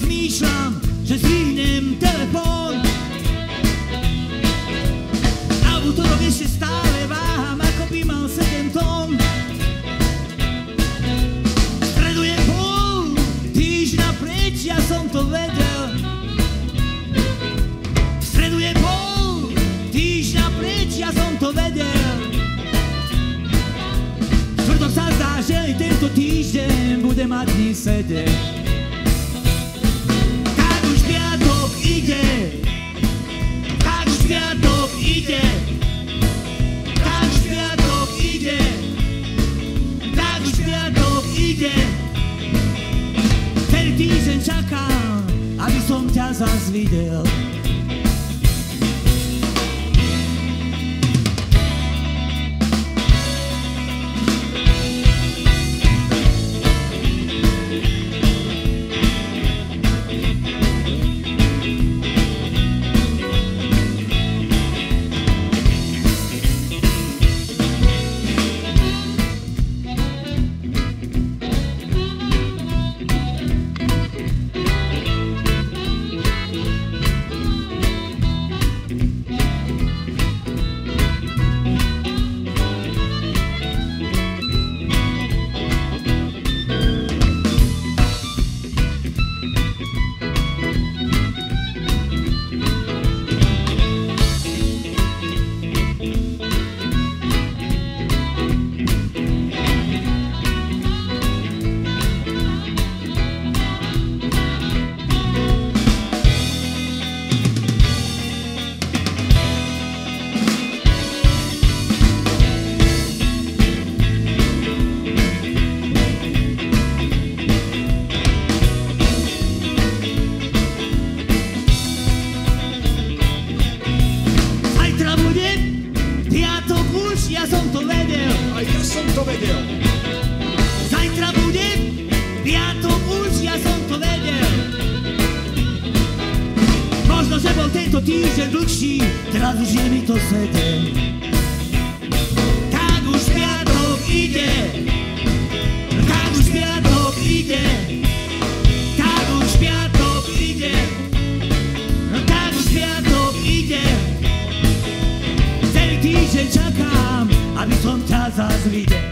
rozmýšľam, že zvihnem telefón A v útorok ešte stále váham, ako by mal sedem tón. V stredu je pol týždňa preč, ja som to vedel. V stredu je pol týždňa preč, ja som to vedel. V štvrtok sa zdá, že tento týždeň bude mať dní sedem piatok ide, tak už piatok ide, tak už piatok ide. Celý týždeň čakám, aby som ťa zas videl. Ja som to vedel. Aj ja som to vedel. Zajtra bude piatok už, ja som to vedel. Možno, že bol tento týždeň dlhší, teraz už je mi to sedem. Tak už piatok ide, tak už piatok ide, tak už piatok ide, tak už piatok ide. Celý týždeň čakám, aby som ťa zas videl.